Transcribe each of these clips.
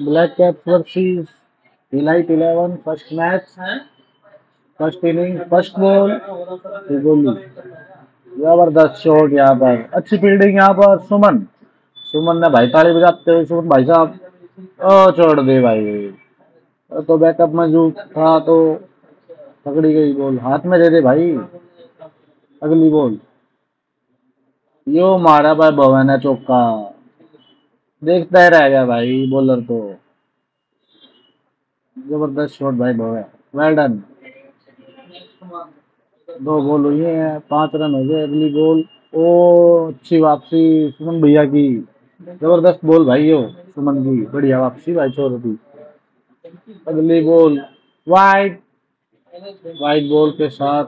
Black Cap versus Elite Eleven first match first inning first ball गोली ज़बरदस्त shot यहाँ पर। अच्छी फील्डिंग यहाँ पर, सुमन। सुमन ने भाई ताली बजाते हुए सुमन, भाई साहब, ओ, छोड़ दे भाई। तो बैकअप में जो था तो पकड़ी गई बॉल हाथ में दे दे भाई। अगली बॉल यो मारा भाई भवन चौका। देखता ही रह गया भाई बॉलर तो। ज़बरदस्त शॉट भाई भवन वेल डन दो बॉल हुई है, पाँच रन हो गए, अगली बॉल ओ, अच्छी वापसी सुमन भैया की। ज़बरदस्त बॉल भाई यो, सुमन की। बढ़िया वापसी भाई छोर की अगली बॉल वाइट वाइट बॉल के साथ।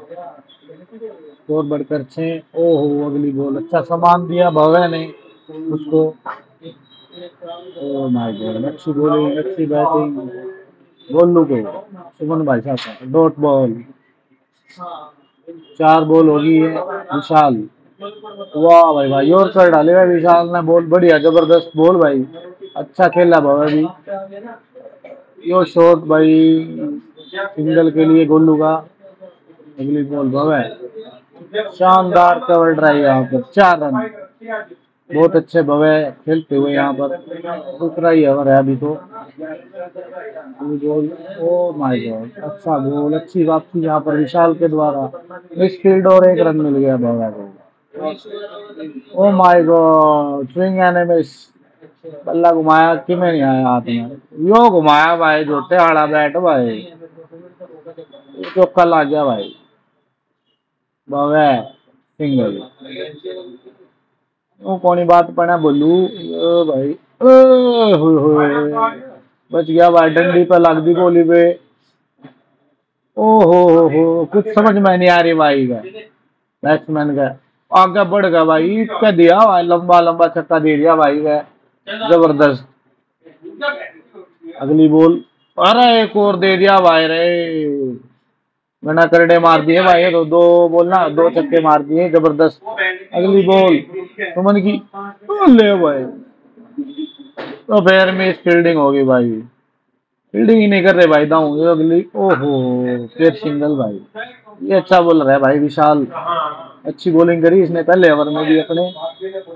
स्कोर बढ़कर छः। ओहो, अगली बॉल अच्छा सामान दिया भव्य ने उसको। ओ माय गॉड अच्छी बॉलिंग अच्छी बैटिंग गोलू को सुमन भाई साहब डॉट बॉल चार बॉल होगी है, विशाल। वाह भाई भाई, और कर डाले भाई विशाल ने बॉल बढ़िया, ज़बरदस्त बॉल भाई। अच्छा खेला भव्य भी। यो शॉट भाई सिंगल के लिए गोलू का। अगली बॉल भव्य शानदार कवर ड्राइव यहाँ पर, चार रन। बहुत अच्छे भव्य खेलते हुए यहाँ पर दूसरा ही ओवर है अभी तो। गोल ओ माय गॉड अच्छा गोल अच्छी वापसी यहाँ पर विशाल के द्वारा। मिस फ़ील्ड और एक रन मिल गया भव्य को। ओ my god swing and miss बल्ला घुमाया कि में नहीं आया हाथ में? यो घुमाया भाई जोटे आड़ा बैट भाई। चौका ला गया भाई। भव्य सिंगल। वो कौन बात पड़ा बोलू? ओ, भाई। ओ बच गया भाई डंडी पे लग दी गोली पे। ओ, हो हो हो, कुछ समझ में नहीं आ रही भाई का। बैट्समैन का। आगे बढ़ गया भाई ईट का दिया भाई, लंबा लंबा छक्का दे दिया भाई का। ज़बरदस्त। अगली बॉल। अरे, एक और दे दिया भाई रे। बिना करडे मार दिए भाई तो दो बॉल ना दो छक्के मार दिए ज़बरदस्त। अगली बॉल सुमन की ओ, ले भाई। तो फिर में फील्डिंग होगी भाई। फील्डिंग ही नहीं कर रहे भाई दाऊ। ये अगली ओहो फिर सिंगल भाई। ये अच्छा बॉलर है भाई विशाल। अच्छी बॉलिंग करी इसने पहले ओवर में भी अपने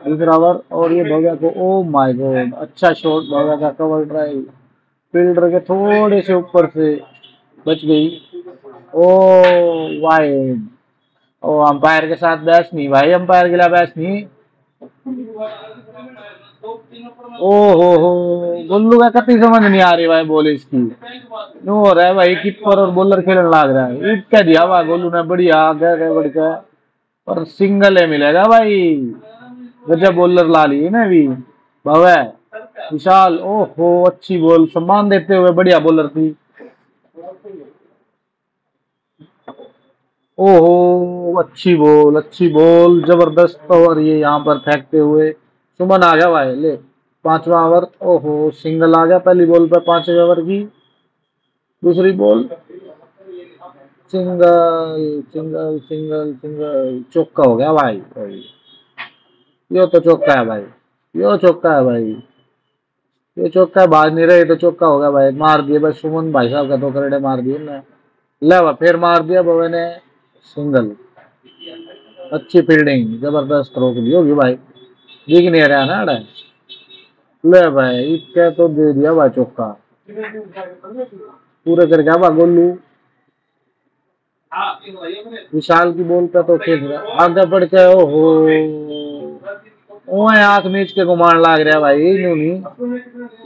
दूसरा ओवर और ये भव्या को ओ माय गॉड अच्छा शॉट भव्या का कवर ड्राइव फील्डर के थोड़े से ऊपर से बच गई। ओ वाइड ओ अंपायर के साथ बहस नहीं, भाई अंपायर के लिए बहस नहीं। ओ हो हो गोलू का कति समझ नहीं आ रही भाई बॉल इसकी। नो हो रहा है भाई कीपर और बॉलर खेलने लग रहा है। ईट क्या दिया भाई गोलू ने, बढ़िया आगे आगे बढ़ के पर सिंगल है मिलेगा भाई। गजब बॉलर ला ली ना अभी भवे, विशाल, ओहो, अच्छी बॉल सम्मान देते हुए बढ़िया बॉलर थी। ओहो, अच्छी बॉल अच्छी बॉल, ज़बरदस्त ओवर ये यहाँ पर फेंकते हुए। सुमन आ गया भाई, ले, पांचवा ओवर। ओहो, सिंगल आ गया पहली बॉल पर, पांचवे ओवर की। दूसरी ball. Single single single single. चौका हो गया भाई। भाई यो तो चौका है भाई, यो चौका है भाई। ये चौका है, बाज नहीं रहे तो चौका हो गया भाई। मार दिए भाई सुमन भाई साहब का दो करेडे मार दिए ना। ले फिर मार दिया बाबा ने। सिंगल अच्छी फील्डिंग ज़बरदस्त रोक दी होगी भाई। दिख नहीं रहा ना अड़े ले भाई इसके तो दे दिया भाई चौका। पूरे कर गया गोलू। विशाल की बॉल पे तो खेल रहा। आगे बढ़ के, ओहो। ओए, आँख मीच के घुमान लाग रहा भाई, यूँ नहीं।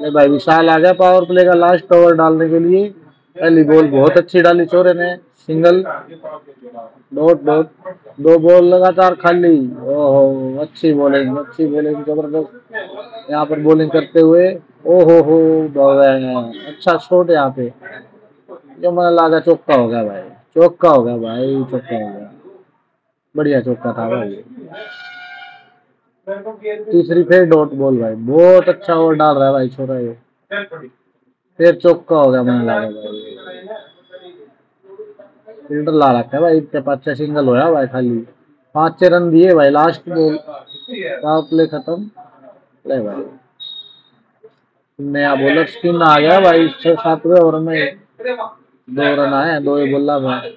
ले भाई, विशाल आ गया पावर प्ले का लास्ट ओवर डालने के लिए। पहली बॉल बहुत अच्छी डाली चोरे ने। सिंगल? डॉट डॉट दो बॉल लगातार खाली। ओहो, अच्छी बॉलिंग अच्छी बॉलिंग ज़बरदस्त। यहाँ पर बॉलिंग करते हुए ओहो हो। अच्छा शॉट यहाँ पे। जो मैंने लगा चौका हो गया भाई। चौका हो गया भाई, चौका हो गया। बढ़िया चौका था भाई। तीसरी फिर डॉट बॉल भाई। बहुत अच्छा ओवर डाल रहा है भाई छोरा ये। फिर चौका हो गया मैंने लगा भाई। फील्डर ला रखा है भाई पाँच सिंगल होया भाई खाली। पाँच छह रन दिए भाई लास्ट बॉल पावर प्ले खत्म। ले भाई। नया बॉलर स्पिन आ गया भाई, छह सातवें ओवर में। दो रन आए दो ही बोला भाई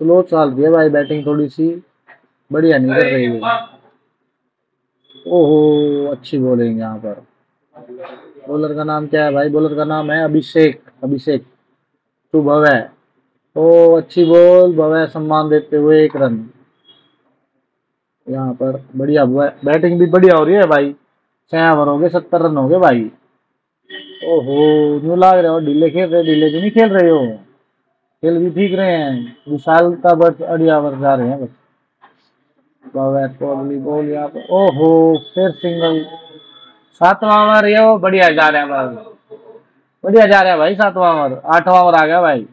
स्लो चल है भाई बैटिंग थोड़ी सी बढ़िया नहीं कर रही है। ओहो, अच्छी बॉलिंग यहाँ पर। बॉलर का नाम क्या है भाई? बॉलर का नाम है अभिषेक। अभिषेक। तू भवय ओ अच्छी बॉल भवय सम्मान देते हुए एक रन। यहाँ पर बढ़िया बैटिंग भी बढ़िया हो रही है भाई। छह ओवर हो गए, सत्तर रन हो गए भाई। ओहो न्यू लाग रहे हो, ढीले खेल रहे, ढीले तो नहीं खेल रहे हो? खेल भी ठीक रहे हैं। विशालता बस अड़िया ओवर जा रहे हैं बस। कोहली बॉल यहाँ पर। ओहो, फिर सिंगल। सातवां ओवर, ये बढ़िया जा रहा है बढ़िया जा रहा है भाई, सातवां ओवर। आठवां ओवर आ गया भाई।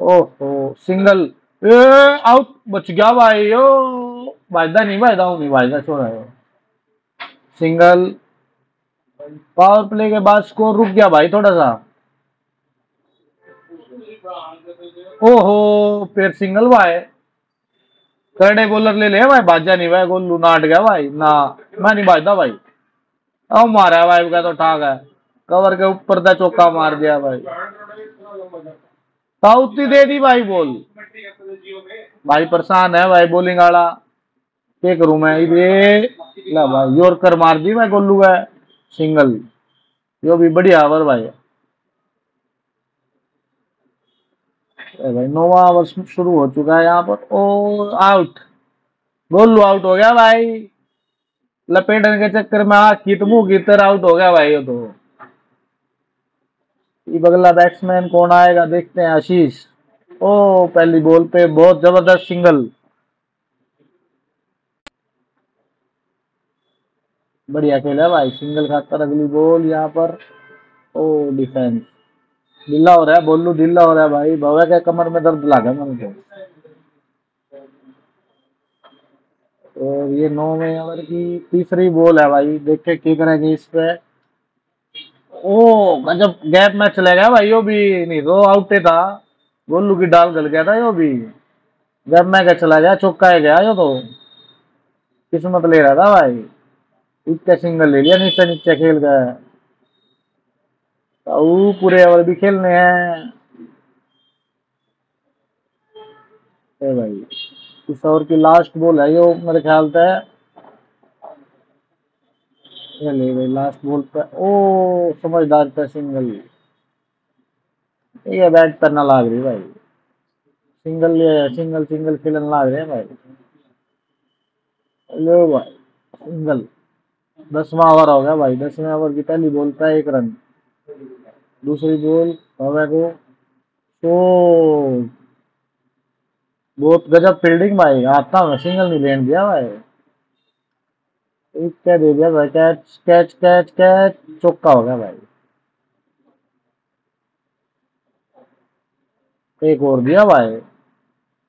ओहो सिंगल ए आउट बच गया भाई, ओ। वायदा नहीं, वायदा हूँ नहीं वायदा छोड़ा है। सिंगल पावर प्ले के बाद स्कोर रुक गया भाई, थोड़ा सा। ओहो, फिर सिंगल भाई। करने बॉलर ले ले भाई, बाजा नहीं, भाई, गोलू नाट गया भाई। ना, मैं नहीं बाजता भाई। अब मारा भाई का तो ठाक है। कवर के ऊपर था चौका मार दिया भाई। साउथी दे दी भाई बोल। भाई परेशान है भाई बोलिंग वाला। क्या करूँ मैं ये ला भाई, योरकर मार दी मैं गोलू है। सिंगल। यो भी बढ़िया ओवर भाई। भाई, नोवा ओवर शुरू हो चुका है यहाँ पर। ओ आउट गोलू आउट हो गया भाई। लपेटने के चक्कर में आ कित मुँह की आउट हो गया भाई ये तो। बगला बैट्समैन कौन आएगा? देखते हैं आशीष। ओ, पहली बॉल पे बहुत ज़बरदस्त सिंगल बढ़िया खेला भाई सिंगल खातर अगली बॉल यहाँ पर। ओ डिफेंस ढीला हो रहा है, बोलू ढीला हो रहा है भाई। भवे के कमर में दर्द लगा मेरे को। और ये नौ में ओवर की तीसरी बॉल है भाई। देखे क्या करेंगे इस पे। ओ जब गैप में चले गया भाई यो भी नहीं तो आउट था। गोलू की डाल गल गया था यो भी। जब मैं क्या चला गया, चौका गया, यो तो। किस्मत ले रहा था भाई। इतने सिंगल ले लिया, नीचे नीचे खेल गया। तो पूरे ओवर भी खेलने हैं। भाई, इस ओवर की लास्ट बॉल है, यो मेरे ख्याल से ये ले भाई लास्ट बॉल पे, ओ, समझदार पे सिंगल ये बैट करना लाग रही भाई। सिंगल सिंगल सिंगल खेलने लाग रहे भाई। लो भाई सिंगल दसवा ओवर हो गया भाई। दसवें ओवर की पहली बॉल पे एक रन दूसरी बॉल हवे को। तो बहुत गजब फील्डिंग भाई। आता में सिंगल नहीं लेन दिया भाई। एक क्या दे दिया भाई कैच कैच कैच कैच चौका हो गया भाई। एक और दिया भाई,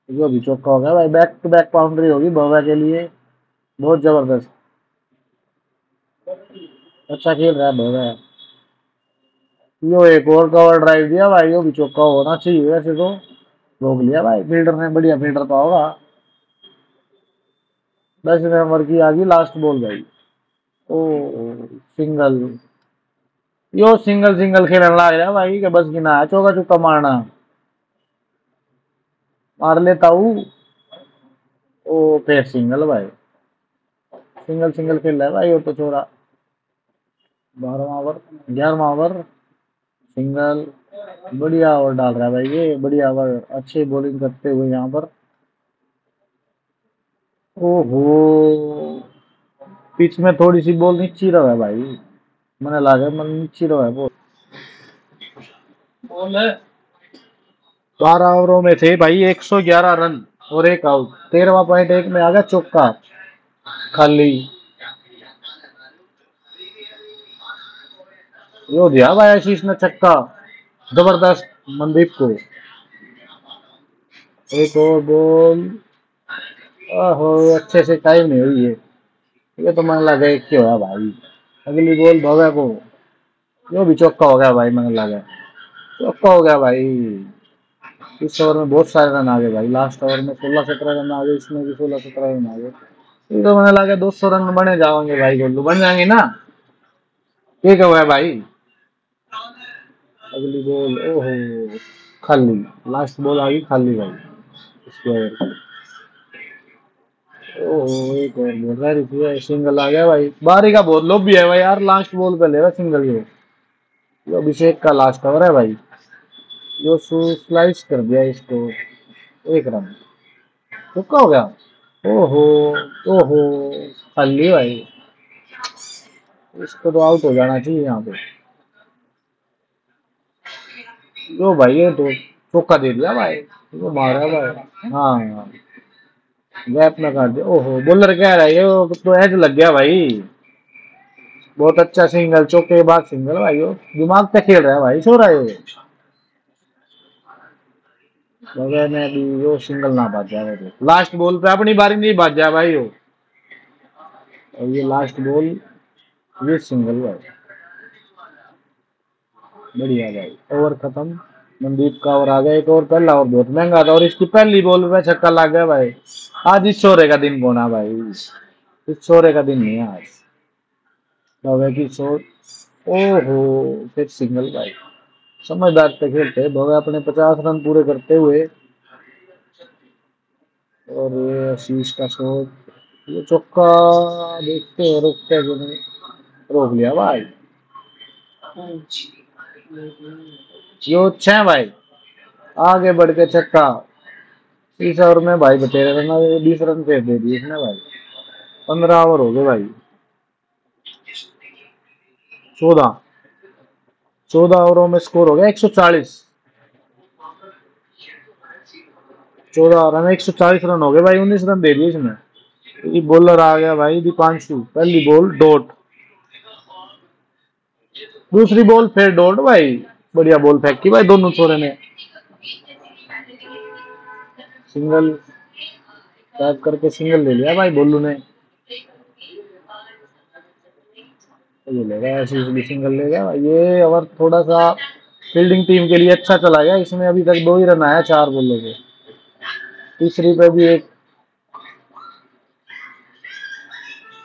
जो भी चौका हो गया भाई बैक टू बैक बाउंड्री होगी बवा के लिए, बहुत ज़बरदस्त। अच्छा खेल रहा है भैया यो एक और कवर ड्राइव दिया भाई, यो भी चौका होना चाहिए वैसे तो। रोक लिया भाई फील्डर ने, बढ़िया फील्डर तो होगा। दस नंबर की आ गई लास्ट बॉल भाई oh single yo single single खेलने लग रहा भाई, के बस की ना है, चौका चुका मारना। मार लेता हूँ। ओ, फिर सिंगल भाई। सिंगल सिंगल खेल रहा है भाई वो तो छोरा बारहवा ओवर ग्यारहवा ओवर सिंगल बढ़िया ओवर डाल रहा है भाई ये, बढ़िया ओवर अच्छी बॉलिंग करते हुए यहाँ पर। ओहो। पिच में थोड़ी सी बॉल नीचे रहा है भाई। मैंने लगा मन नीचे रहा है बॉल। बारह ओवरों में थे भाई 111 रन और एक आउट। तेरहवा पॉइंट एक में आ गया चौका। खाली। यो दिया भाई आशीष ने छक्का। ज़बरदस्त मनदीप को। एक और बॉल। ओहो, अच्छे से टाइम नहीं हुई है ये तो मन लगा एक क्यों है भाई? अगली बॉल भव्या को यो भी चौका हो गया भाई, मन लगा। चौका हो गया भाई। इस ओवर में बहुत सारे रन आ गए भाई। लास्ट ओवर में सोलह सत्रह रन आ गए, इसमें भी सोलह सत्रह रन आ गए। ये तो मैंने लगा दो सौ रन बने जाओगे भाई गोलू। बन जाएँगे ना? ये क्या हुआ भाई? अगली बॉल ओहो, खाली। लास्ट बॉल आ गई खाली भाई। इसके ओवर ओहो है सिंगल आ गया भाई। बारी का बहुत लोभ भी है भाई यार लास्ट बॉल पे लेगा सिंगल ये। अभिषेक का लास्ट ओवर है भाई। यो स्लाइस कर दिया इसको, एक रन चुका हो गया? ओहो ओहो, खाली भाई। इसको तो आउट हो जाना चाहिए यहाँ पे। यो भाई ये तो चौका दे दिया भाई। ये मारा भाई। हाँ। गैप में काट दिया ओहो बॉलर कह रहा है ये तो एज लग गया भाई। बहुत अच्छा सिंगल चौके बाद सिंगल भाई यो दिमाग पे खेल रहा है भाई, सो रहा है बगैर में अभी यो सिंगल ना बाज जाए लास्ट बॉल पे अपनी बारी नहीं बाज जाए भाई यो और ये लास्ट बॉल ये सिंगल भाई। बढ़िया भाई ओवर खत्म। मनदीप का ओवर आ गया एक और पहला और बहुत महँगा था और इसकी पहली बॉल पे छक्का लग गया भाई। आज इस छोरे का दिन बोना भाई। इस छोरे का दिन नहीं आज। भवे की चोट ओहो, फिर सिंगल भाई। समझदार से खेलते भवे अपने पचास रन पूरे करते हुए। और ये आशीष का शॉट ये चौका देखते हैं, रोकते हैं रोक लिया भाई। यो छह भाई। आगे बढ़ के छक्का। इस ओवर में भाई बतेरे रन बीस रन फेर दे दिए इसने भाई। पंद्रह ओवर हो गए भाई। चौदह। चौदह ओवरों में स्कोर हो गया एक सौ चालीस। चौदह ओवर में एक सौ चालीस रन हो गए भाई, उन्नीस रन दे दिए इसने। बॉलर आ गया भाई, दीपांशु। पहली बॉल डॉट दूसरी बॉल फिर डॉट भाई। बढ़िया बॉल फेंकी भाई, दोनों छोरे ने। सिंगल टैप करके सिंगल ले लिया भाई बोलू ने। ये लेगा ऐसे भी सिंगल ले गया ये ओवर थोड़ा सा फील्डिंग टीम के लिए अच्छा चला गया, इसमें अभी तक दो ही रन आया, चार बॉलों के तीसरी पे भी एक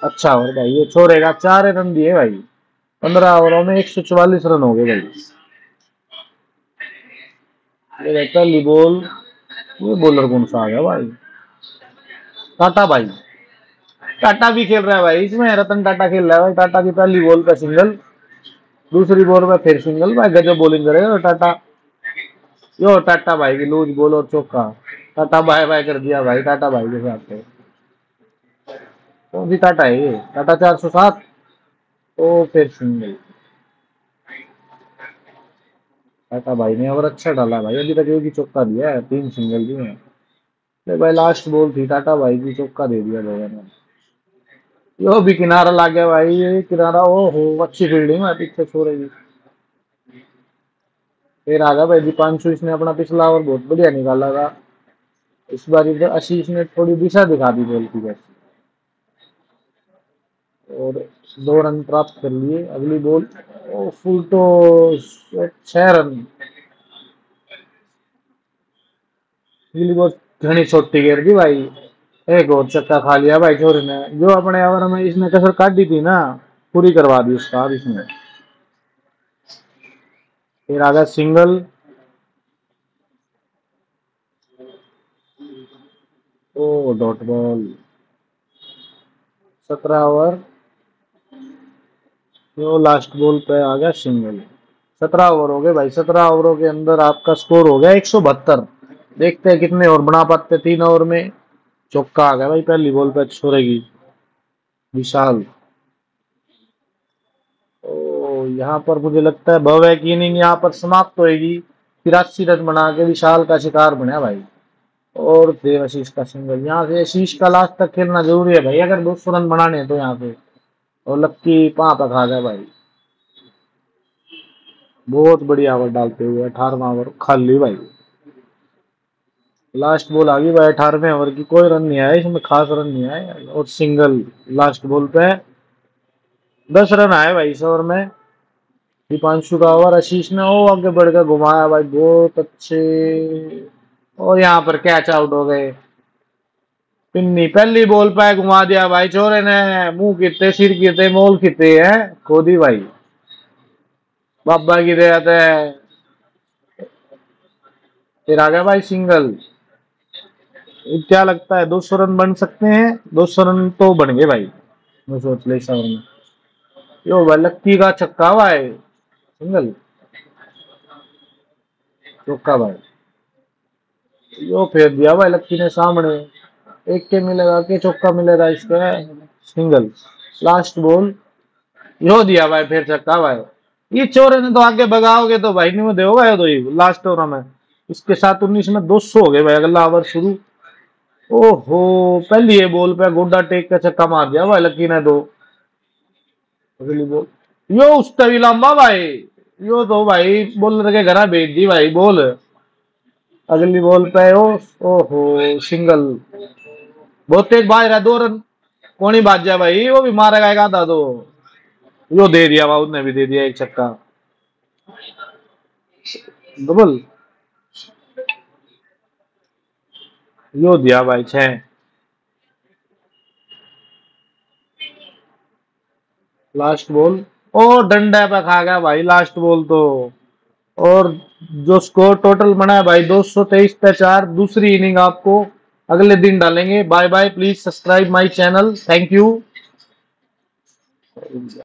अच्छा ओवर भाई, ये छोड़ेगा चार रन दिए भाई। पंद्रह ओवरों में एक सौ चौवालीस रन हो गए भाई। ये पहली बॉल। ये बॉलर कौन सा आ गया भाई? टाटा भाई। टाटा भी खेल रहा है भाई। इसमें रतन टाटा खेल रहा है भाई। टाटा की पहली बॉल पे सिंगल दूसरी बॉल पे फिर सिंगल भाई गजब बॉलिंग करेगा टाटा। यो टाटा भाई की लूज बॉल और चौका। टाटा बाय बाय कर दिया भाई। टाटा भाई के साथ कौन सी टाटा है ये? टाटा चार सौ सात। तो फिर सिंगल टाटा भाई ने और अच्छा डाला भाई। अभी तक एक ही चौका दिया है, तीन सिंगल भी है। भाई लास्ट बॉल थी, टाटा भाई की चौका दे दिया भैया ने। यो भी किनारा ला गया भाई, ये किनारा ओ हो अच्छी फील्डिंग है, पीछे छो रही फिर आ गया भाई दीपांशु इसने अपना पिछला ओवर बहुत बढ़िया निकाला था। इस बार इधर आशीष ने थोड़ी दिशा दिखा दी बॉल की जैसे और दो रन प्राप्त कर लिए। अगली बॉल फुल तो छह रन। अगली बॉल घनी छोटी गिर दी भाई। एक और चक्का खा लिया भाई छोरे ने। जो अपने ओवर में इसने कसर काट दी थी ना, पूरी करवा दी उसका अब इसने। फिर आ गया सिंगल ओ डॉट बॉल सत्रह ओवर तो लास्ट बॉल पे आ गया सिंगल सत्रह ओवर हो गए भाई। सत्रह ओवरों के अंदर आपका स्कोर हो गया एक सौ बहत्तर। देखते हैं कितने ओवर बना पाते तीन ओवर में। चौका आ गया भाई, पहली बॉल पे छोड़ेगी विशाल। ओ, यहाँ पर मुझे लगता है भव्य की इनिंग यहाँ पर समाप्त होएगी। तिरासी रन बना के विशाल का शिकार बना भाई। और देव आशीष का सिंगल यहाँ से आशीष का लास्ट तक खेलना ज़रूरी है भाई। अगर दो सौ रन बनाने हैं तो यहाँ पे। और लक्की पाँ तक आ गया भाई। बहुत बढ़िया ओवर डालते हुए अठारहवा ओवर खाली भाई। लास्ट बॉल आ गई भाई अठारहवें ओवर की, कोई रन नहीं आया, इसमें खास रन नहीं आए और सिंगल लास्ट बॉल पे दस रन आए भाई इस ओवर में। दीपांशु का ओवर आशीष ने ओ आगे बढ़कर घुमाया भाई, बहुत अच्छे। और यहाँ पर कैच आउट हो गए। पिन्नी पहली बोल पे घुमा दिया भाई चोरे ने मुँह किते सिर किते मोल किते हैं? खोदी भाई। बाबा की है फिर आ गया भाई सिंगल। क्या लगता है, दो सौ रन बन सकते हैं? दो सौ रन तो बन गए भाई। मैं सोच ले में। यो भाई, लक्की का छक्का भाई। सिंगल। चौका भाई। यो फेर दिया भाई लक्की ने सामने। एक के मिलेगा के चौका मिलेगा इसके? सिंगल लास्ट बॉल यो दिया भाई, फिर छक्का भाई। ये चोरे ने तो आगे भगाओगे तो भाई, नहीं दे होगा तो ये लास्ट ओवर में। इसके साथ उन्नीस में दो सौ हो गए भाई, अगला ओवर शुरू। ओहो, पहली बॉल पे गोडा टेक का छक्का मार दिया भाई लकी ने दो। अगली बॉल यो उस भी लंबा भाई। यो तो भाई बॉलर के घर भेज दी भाई बॉल अगली बॉल पे ओ, ओहो सिंगल बहुत तेज बाज रहा दो रन। कौन ही बाज जाए भाई, वो भी मारेगा एक आधा तो। यो दे दिया भाई, उसने भी दे दिया एक छक्का। डबल। यो दिया भाई, छह। Last ball. और डंडा पे खा गया भाई, लास्ट बॉल तो। और जो स्कोर टोटल बना है भाई, दो सौ तेईस पे चार, दूसरी इनिंग आपको अगले दिन डालेंगे। Bye bye please subscribe my channel thank you